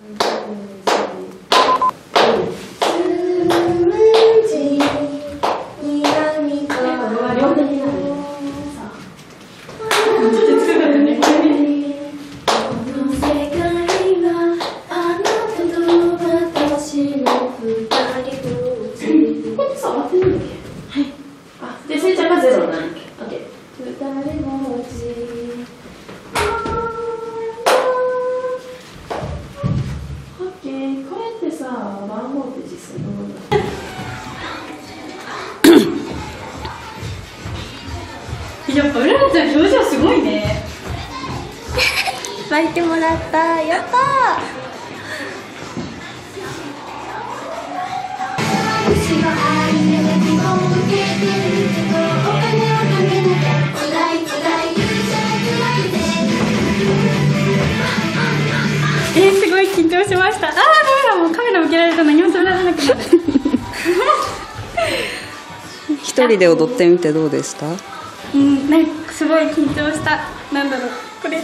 で、巻いてもらった。やったえー、すごい緊張しました。あーダメだもうカメラ向けられると何も喋られなくなる一人で踊ってみてどうでした？うんなんかすごい緊張した。なんだろうこれ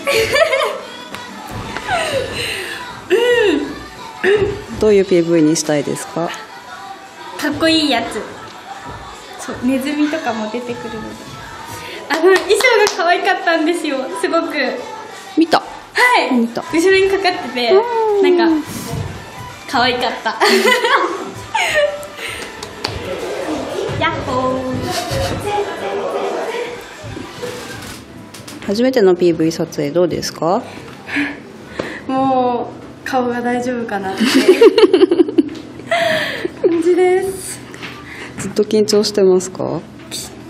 どういう PV にしたいですか？かっこいいやつ。そうネズミとかも出てくるので。あの衣装が可愛かったんですよ。すごく。見た。はい。見た。後ろにかかっててなんか可愛かった。やっほー。初めての PV 撮影どうですか？顔が大丈夫かなって感じです。ずっと緊張してますか？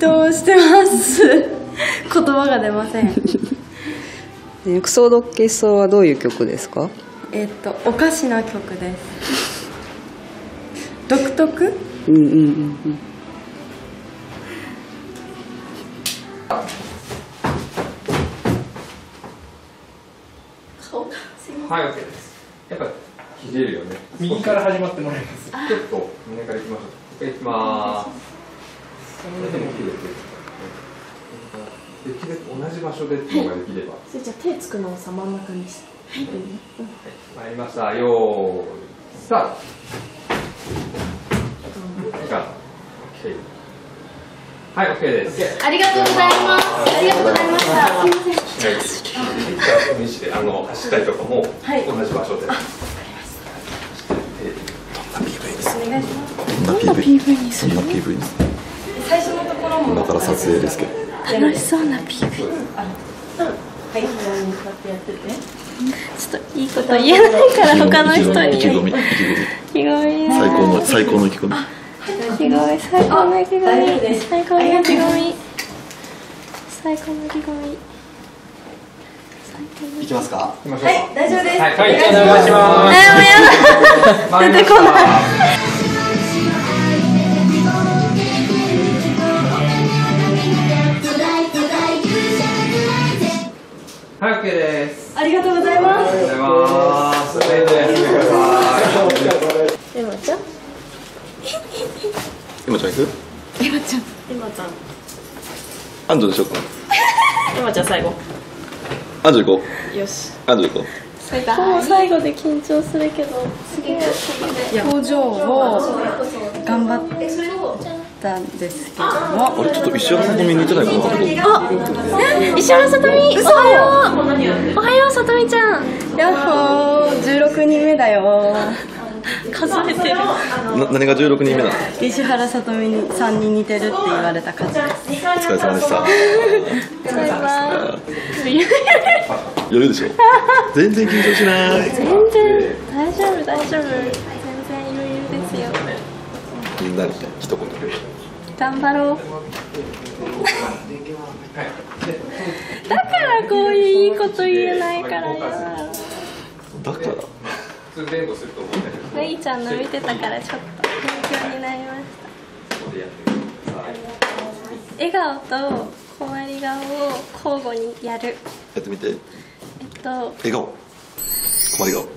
どうしてます。言葉が出ません。薬草毒血草はどういう曲ですか？えっとおかしな曲です。独特？うんうんうんうん。はい、OK です。ひじるよね。右から始まってもらいます。ちょっと、胸からいきましょう。OK、いきまーす。それでも切れてる。できる同じ場所でっていうのができれば。はい、それじゃあ手つくのをさ真ん中にして。はい。参りました。よーい、スタート。はい、OK です。ありがとうございます。ありがとうございました。すみません。あの走ったりとかも同じ場所で。お願いしますどんな PV にするどんな PV にする？最初のところも今から撮影ですけど。楽しそうな PV はい。こうやってやってて。ちょっといいこと言えないから他の人に。意気込み意気込み。意気込み。最高の最高の意気込み。意気込み最高の意気込み。最高の意気込み。最高の意気込み。いきますか？行きましょうか。はい大丈夫です。はい、はい、お願いしまあす。や 出てこないはい、OK です。ありがとうございますありがとうございます。エマちゃん。今ちゃん行くエマちゃん。エマちゃん。アンジョでしょうかエマちゃん最後。アンジョ行こよし。うアンジョ行こ最後最後で緊張するけど次の表情を頑張ったんですけども。うあれちょっと石原さとみ似てないかなと石原さとみおはよう。おはようさとみちゃん。やっほー。16人目だよ。数えてる。な何が16人目なの？石原さとみさんに似てるって言われた数です。お疲れ様でした。余裕でしょ？全然緊張しない。全然。大丈夫大丈夫みんなにね一言頑張ろう。だからこういういいこと言えないからよだから麦ちゃんの見てたからちょっと勉強になりました。笑顔と困り顔を交互にやる。やってみて。えっと。笑顔。困り顔「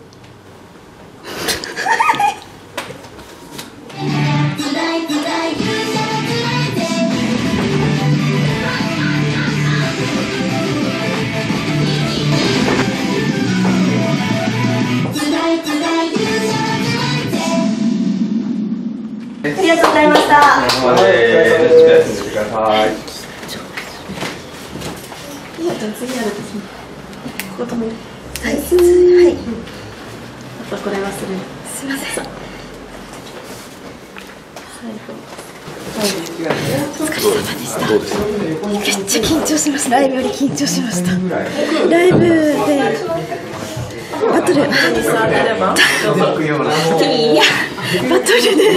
ありがとうございました。はい、お疲れ様です。い。次るにここ止め。はい。あとこれ忘れる。すみません。どうですかめっちゃ緊張しましたライブより緊張しましたライブで。バトルいやバトルで。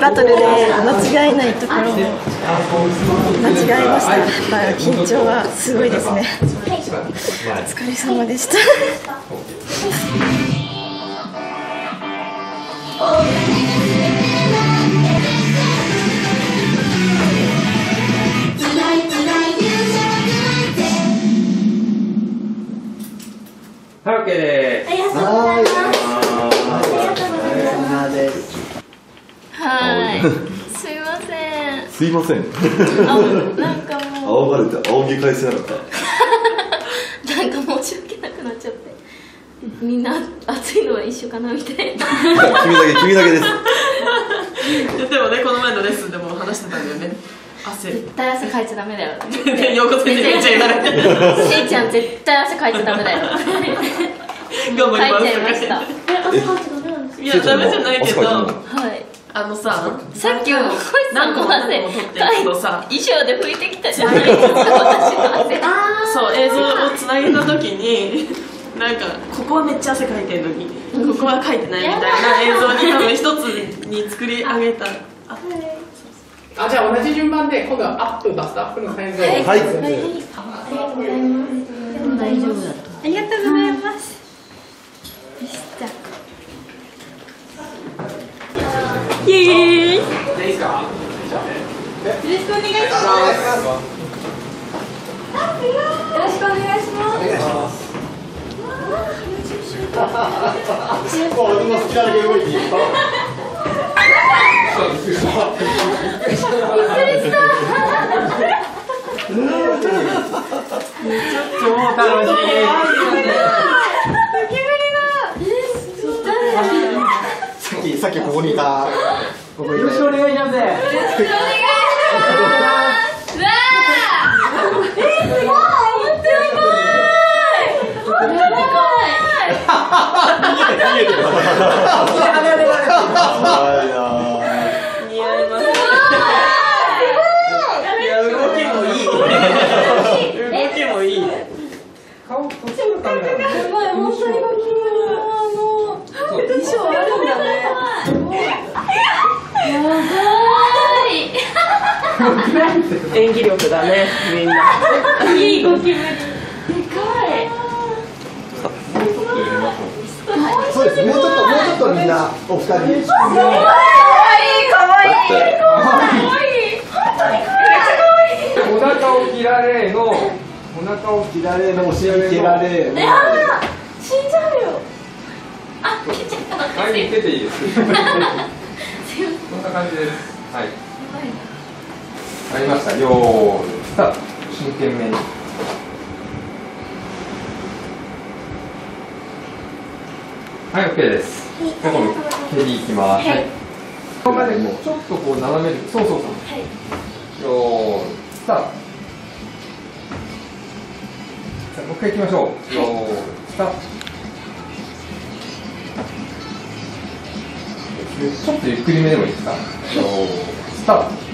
バトルで。間違えないところを間違えましたやっぱ緊張はすごいで。すねお疲れ様で。したはい、す。はい。すいません。すいません。あなんかもう。仰がれて仰ぎ返せなかったなんか申し訳なくなっちゃってみんな暑いのは一緒かなみたいな。君だけ君だけです。でもねこの前のレッスンでも話してたんだよね。汗。絶対汗かいちゃダメだよ。横先生めっちゃ言われてせい ちゃん絶対汗かいちゃダメだよ。頑張りますちゃいました。いやダメじゃないけどはい。あのささっき何個汗。てさ衣装で拭いてきたじゃないですか私の汗。そう映像をつなげた時になんかここはめっちゃ汗かいてんのにここはかいてないみたいな映像に多分一つに作り上げた。ああじゃあ同じ順番で今度はアップがスタッフのサイズをはい。大丈夫だとありがとうございます。よしじゃあイエーイいいです。か超楽しい。さっきさっきここにいたここにいた。よろしくお願いします 似合い。ますい動きもいい。動きもいい。顔とっちゃったんだよ。すごい。本当にごきげんようあの衣装あるんだねやばい。演技力だねみんない。い。ゴキブリでかいそうですもうちょっともうちょっとみんなお二人だってお腹を切られの、お腹を切られのお尻切られ死んじゃうよあ切っちゃったはい、出ていいです。こんな感じです。はい。ありました。よー。真剣めに。はい、OK です。じゃあ今度蹴りいきます。はい。ここまでもうちょっとこう斜めに、そうそうそう。よーい、スタート。さあもう一回行きましょう。よーい、スタート。ちょっとゆっくりめでもいいですか？よーいスタート。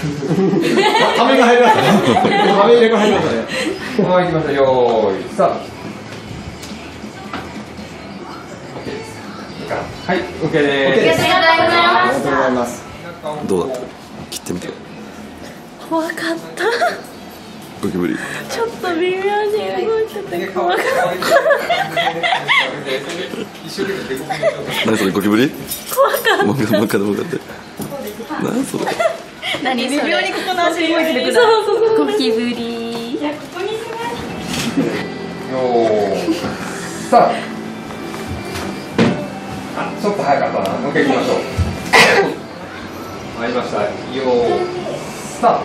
ためが入りましたねため入れが入りましたねはい、行きましょう。よーい、スタート。はい、OK あでりがとうありがとうございまございます。す。どうだった切ってみて。怖かった。ゴキブリ。ちょっと微妙に動いてて怖かっ一生懸命デコピンしようと何それゴキブリ？怖かった。もう一回もう一回もう一回何それ？何それ？微妙にここの足動いてるそうそうそうゴキブリ。よーい、スタート。あ、ちょっと早かったな。もう一回行きましょう。ありました。よー、スタート。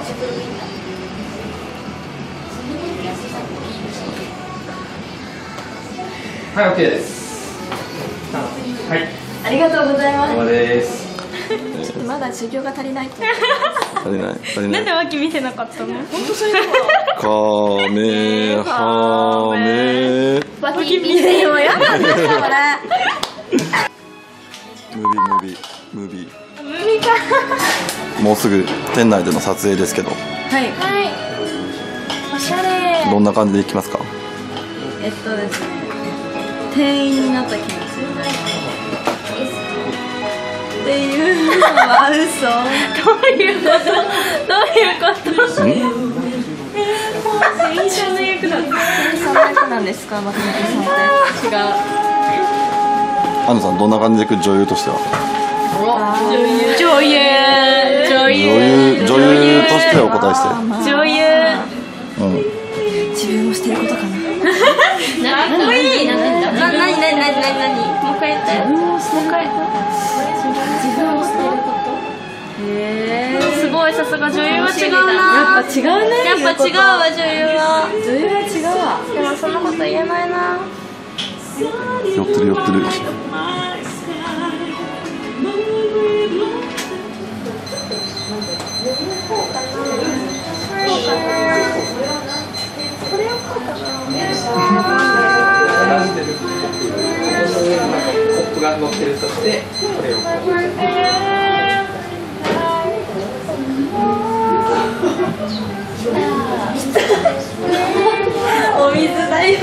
はい、OK です。はいありがとうございます。お疲れ様です。ちょっとまだ授業が足りないと足りない足りないなんで脇見せなかったの本当そういうとこカメハメ脇見せよやだねこれムービームービームービ。ーもうすぐ店内での撮影ですけど。はい。はい。おしゃれ。どんな感じでいきますか？えっとですね。店員になった気持ちっていうのは嘘。どういうこと？どういうこと？店員さん？の役だったれそんな役なんですか？松本さんって。違う安野さんどんな感じで女優としては？女優。女優。女優女優としてお答えして。女優、うん、自分をしてること。かなかっこいいなななになになになになにもう一回言って自分もしてる自分も、すごいさすが女優は違うなやっぱ違うねやっぱ違うわ女優は女優は違うわでもそんなこと言えないな寄ってる寄ってる並んでるコップコップが乗ってるとしてこれをお水だよ。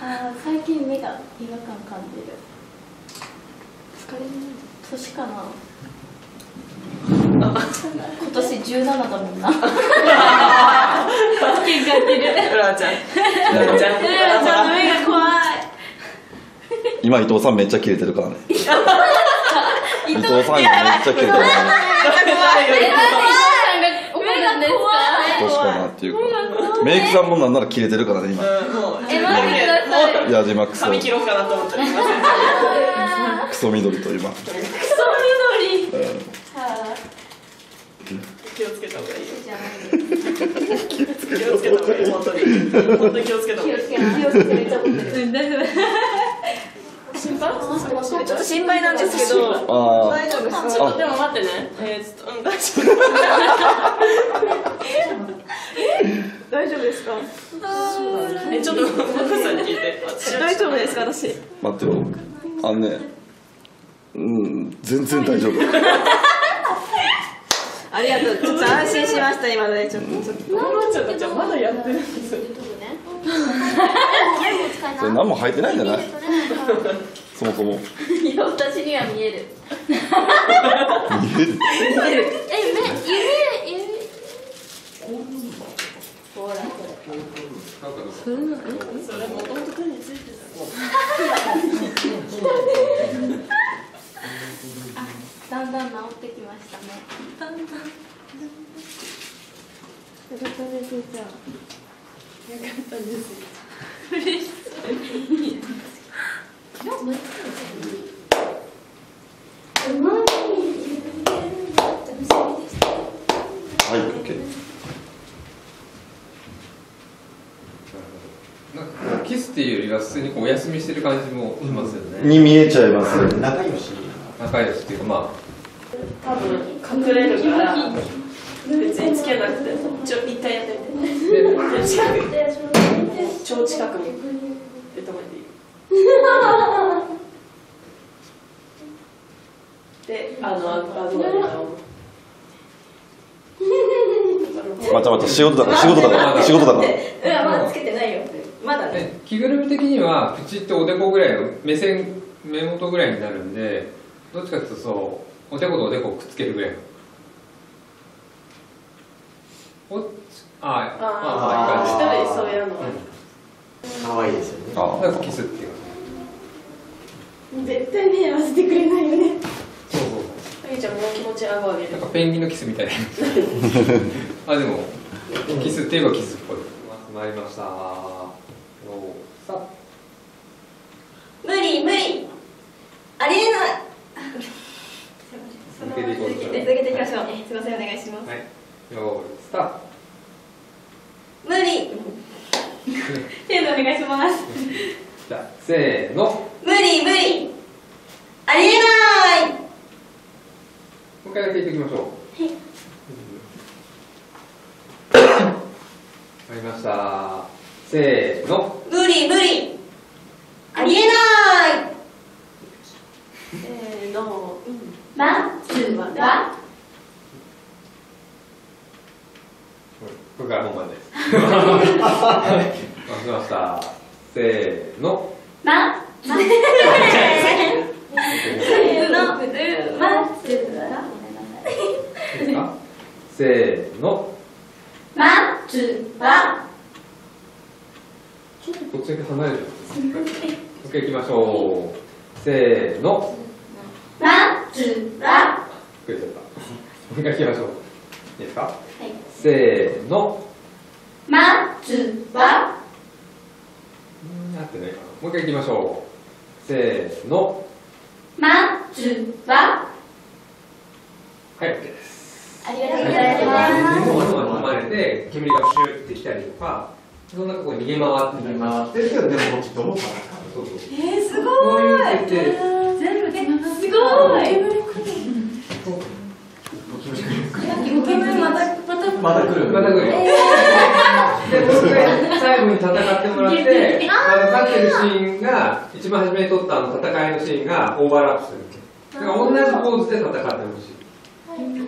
あー最近目が違和感感じる疲れる年かな17だもんな。うらちゃん。うらちゃん。ちょっと目が怖い。今伊藤さんめっちゃキレてるからね。伊藤さん今めっちゃキレてるからね。確かなっていうか。メイクさんもなんならキレてるからね今。え、待ってください。いや今クソ。髪切ろうかなと思っクソ緑と今。クソ緑。気をつけた方がいいよ。気をつけた方がいい本当に本当に気をつけた方がいい。うん、大丈夫。心配ちょっと心配なんですけど大丈夫ですちょっとでも待ってねえー、ちょっとうん大丈大丈夫ですかえちょっとマクさんに聞いて大丈夫ですか私待ってよあのねうん全然大丈夫ありがとう。ちょっと安心しました今ので。ちょっとちょっと。ママちまだやってるんですよそれ何も入ってないんじゃない。そもそも。いや私には見える。見える。え目指指ほらこそれもともと手についてれ だんだん治ってきましたね。だんだんはい OK なんかキスっていうよりは普通にこうお休みしてる感じもしますよね、に見えちゃいます仲良し仲良しっていうかまあ多分隠れるから別につけなくてちょ一回やってみて近く超近くに言ってもらっていいであのああのまたまた仕事だから仕事だから仕事だからうんまだつけてないよまだあで着ぐるみ的にはプチッとおでこぐらいの目線目元ぐらいになるんでどっちかっていうとそうおでことおでこをくっつけるぐらいの。おっああああいい感じ。一人そうやるの可愛いですよね。あだからキスっていう。絶対目合わせてくれないよね。そうそうあゆちゃんもう気持ち顎上げる。なんかペンギンのキスみたいな。あでもキスって言えばキスっぽい。ま参りました。無理無理。ありえない続けていこうとしましょうすいませんお願いしますはい。よーいスタート。無理 せーのお願いしますじゃあせーの。無理無理ありえないもう一回だけ言っておきましょう。ありました。せーの。無理無理ありえないせーのまずはこれから本番です。しました。せーの。まずせーのまずいいですかせーの。まずはちょっとこっちだけ離れてます。もう一回行きましょう。せーの。まずはくれちゃった。もう一回行きましょう。いいですか？はいせーの。まずはなってないかな。もう一回行きましょう。せーの。まずははい、OK です。ありがとうございますでも物が飲まれて、煙がシューってきたりとか、そんなとこ逃げ回って逃げ回ってるけど、でもこっちどうかな。そうそう。えー、すごい全部つながってすごい煙また来るまた来るよ。で、これで最後に戦ってもらって、あの、勝ってるシーンが、一番初めに撮ったあの戦いのシーンがオーバーラップする。だから同じポーズで戦ってほしい。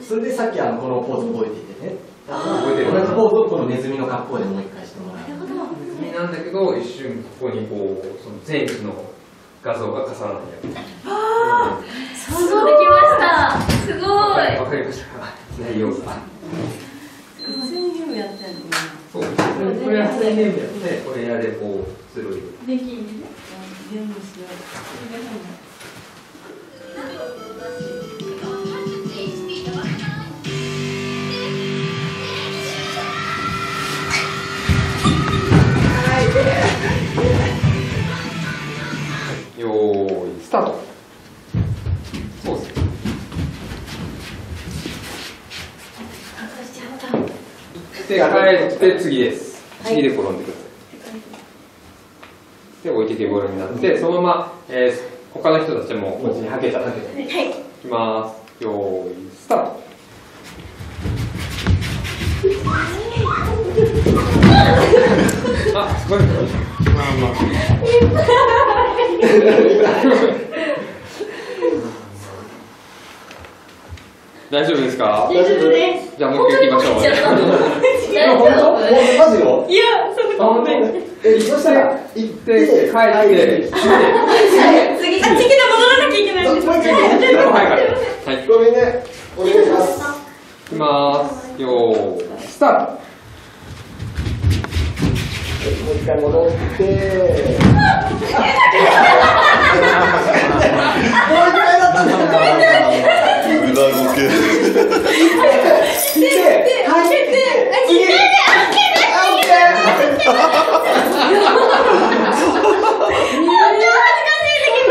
それでさっきあのこのポーズ覚えていてね覚えてる同じポーズをこのネズミの格好でもう一回してもらうネズミなんだけど、一瞬ここにこう、その前期の画像が重なってる。想像できましたすごいわかりました。内容が。普通にゲームやってんの？そう。これやって、これやでこう、する。できんスタート。そうです。で、帰って次です。次で転んでください。で、置いてけぼりになって、そのまま、えー、他の人たちもこっちにはけたはけた。いきます。よーい、スタート。あ、すごい。まあまあ。大丈夫ですか？大丈夫です。じゃあもう一回行きましょう。大本当？本当？マジよ？いやそんな本当えそしたら行って、帰って。次あ次で戻らなきゃいけない。んですもう一回はいはい。はい。ごめんね。お願いします。いきます。よー。い、スタート。もう一回戻って。もう一回だったんだ無駄動け。で入って。次無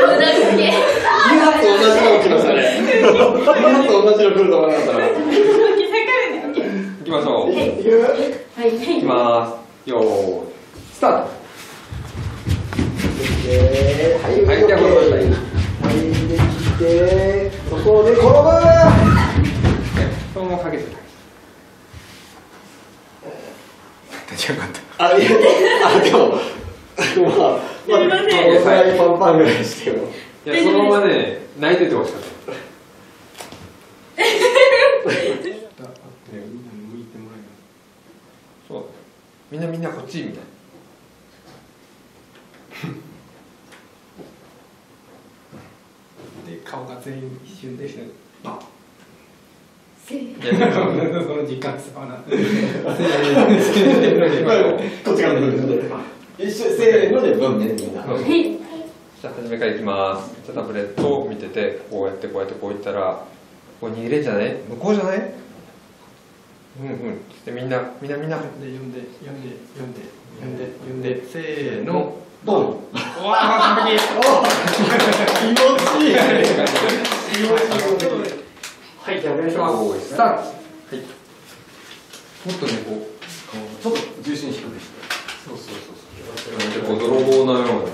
駄付け二発同じの来ましたね。二発同じの来ると思わなかったな。行きましょう。いく行きます。よーい、スタート。ではいはいじゃあ戻りましはいできてそこで転ぶそのままかけて。あ、いや、あ、でも、まあ、まあ、このぐらいパンパンぐらいしても。いや、そのままね、泣いててほしかった。そう。みんなみんなこっちみたいな。で顔が全員一瞬でしたバいやでもッその実感伝わらないこっちから一緒、せーので、ブンね、みんな。じゃあ初めからいきます。じゃあタブレットを見てて、こうやってこうやってこういったら、こう逃げれんじゃない向こうじゃないうんうんでみんなみんなみんなで読んで読んで読んで読んで読んでせーのドンうわー完璧気持ちいいはいじゃあお願いします。スタートはい。もっとねこうちょっと重心低くして。そうそうそうそう。こう泥棒のようなそうそう。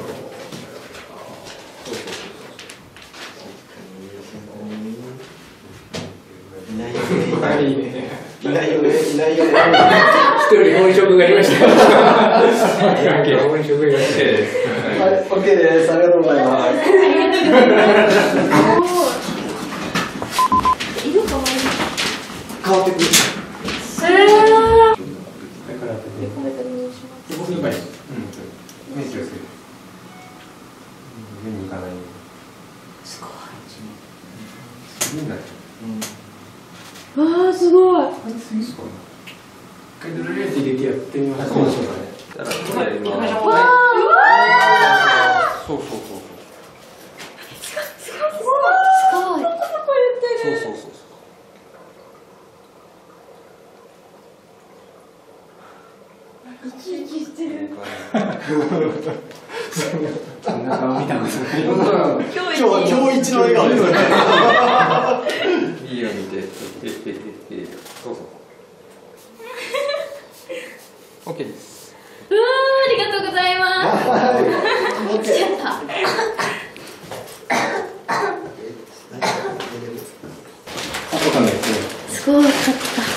いないよはい。いいね。いないよね。いないよね。一人本職がいました本職がいましたはい OK ですありがとうございます変わってくる。OK です。うわありがとうございますちゃったすごかった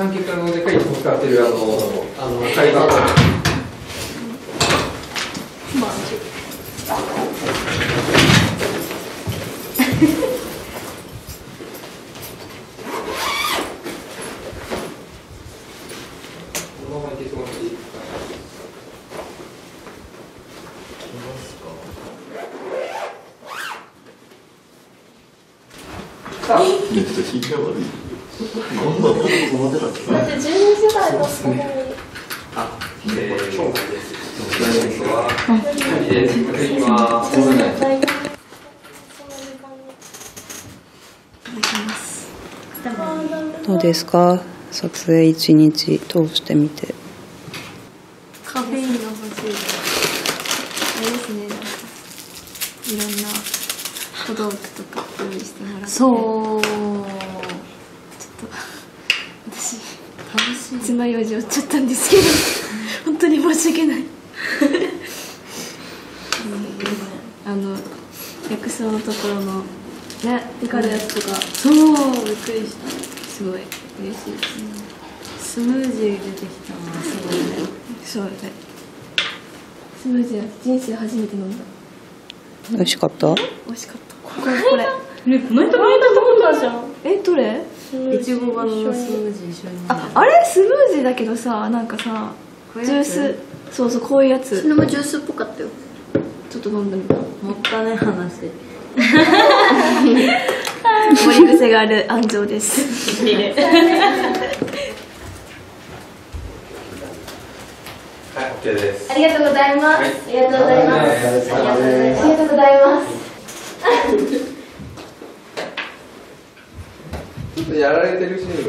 産経からのでかいとこから当てるあのどうですか？撮影一日通してみてカフェインが欲しいあれですねなんかいろんな小道具とか用意してもらってそうちょっと私楽しい爪楊枝折っちゃったんですけど本当に申し訳ないあの薬草のところのね光るやつとかそうびっくりしたすごい嬉しいですスムージー出てきたのはすごいねそうねスムージー人生初めて飲んだ。美味しかった？美味しかった。これこれ。ねこの間飲んだじゃん。えどれ？いちごスムージー一緒にああれ？スムージーだけどさなんかさジュース？そうそうこういうやつ。それもジュースっぽかったよ。ちょっと飲んでみたもったね話。盛り癖がある安城ですはい、OK です。ありがとうございます、はい。ありがとうございます。ありがとうございますちょっとやられてるシーンがす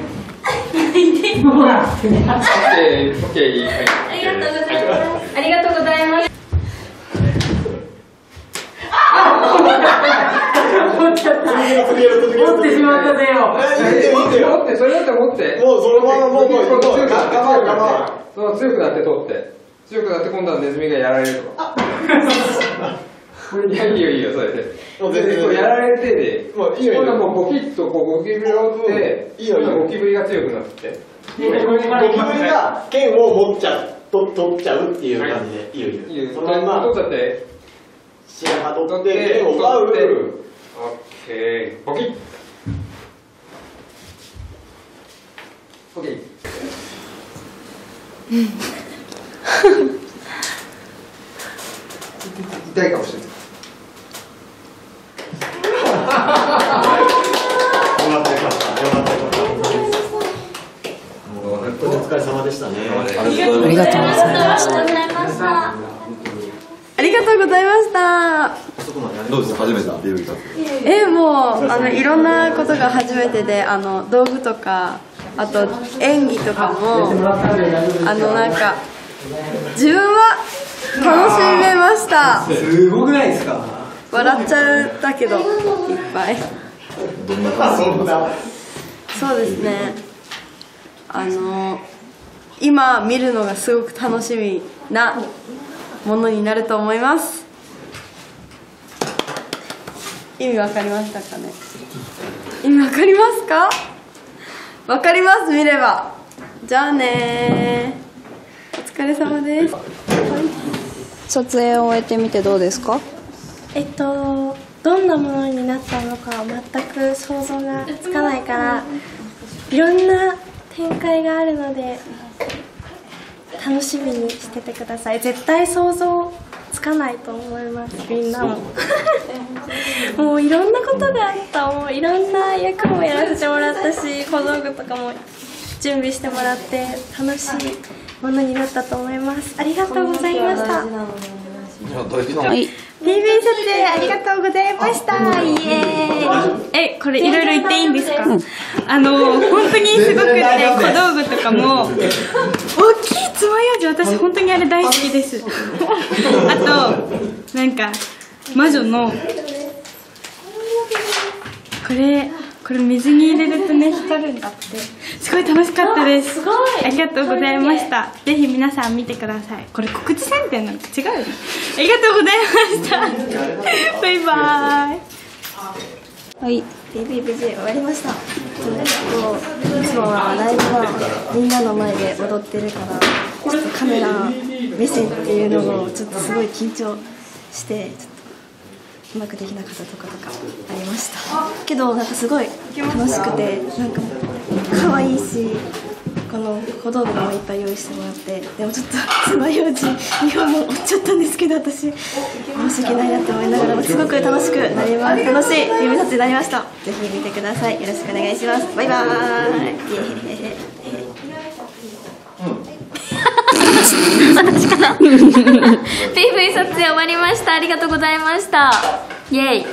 ごく出る。オッケー、オッケー、はい。ありがとうございますありがとうございます持ってしまったぜよ持って、それだったら持って。もうそのままもうもうもう強くなって、我慢強くなって取って。強くなって今度はネズミがやられるとか。いや、いいよいいよ、それで。もう全然こうやられてで、もう今度はもうボキッとこうゴキブリを折って、いいよゴキブリが強くなって。ゴキブリが剣を持っちゃうと取っちゃうっていう感じでいいよいいよいいよ、そのまま取っちゃって。白羽取っ取ってて、剣を奪うオッケー、ボキッ。オッケー。痛いかもしれないしたね。ありがとうございますありがとうございました。どうですか初めてデビューしたえもうあのいろんなことが初めてであの道具とかあと演技とかもあのなんか自分は楽しめました。すごくないですか？笑っちゃったけどいっぱい。どんな感じ？そんなそうですね。あの今見るのがすごく楽しみなものになると思います。意味わかりましたかね？意味わかりますか？わかります見れば。じゃあねお疲れ様です。撮影を終えてみてどうですか？えっとどんなものになったのか全く想像がつかないからいろんな展開があるので楽しみにしててください。絶対想像つかないと思います。みんなも。もういろんなことがあった。もういろんな役もやらせてもらったし小道具とかも準備してもらって楽しいものになったと思います。ありがとうございました。はい PV 撮影ありがとうございました。イエーイ。えこれいろいろ言っていいんですか、あの本当にすごくて小道具とかも大きい爪楊枝私本当にあれ大好きです。あとなんか魔女のこれこれ水に入れるとね光るんだって。すごい楽しかったです。ありがとうございました。ぜひ皆さん見てください。これ告知宣伝なんか違うよね。ありがとうございました。バイバイ。はい、事終わりました。いつもはライブはみんなの前で踊ってるからちょっとカメラ目線っていうのをちょっとすごい緊張してちょっとうまくできなかったとことかありました。けどなんかすごい楽しくてなんか可愛いしこの小道具もいっぱい用意してもらってでもちょっと爪楊枝2本も折っちゃったんですけど私。申し訳ないなって思いながらもすごく楽しくなります。楽しい夢撮影になりました。ぜひ見てください。よろしくお願いします。バイバーイ。私から。PV 撮影終わりました。ありがとうございました。イエイ。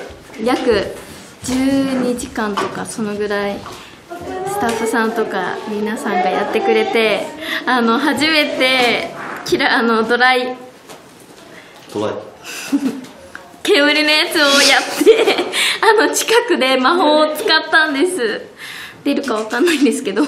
約12時間とかそのぐらいスタッフさんとか皆さんがやってくれてあの初めてキラあのドライ。トライ。煙のやつをやってあの近くで魔法を使ったんです。出るかわかんないんですけど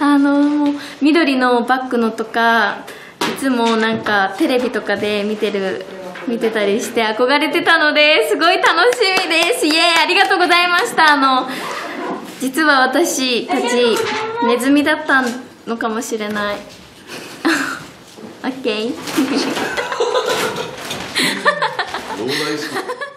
あの緑のバッグのとかいつもなんかテレビとかで見てる見てたりして憧れてたのですごい楽しみです。イエーイありがとうございました。あの実は私たちネズミだったのかもしれない。オッケー。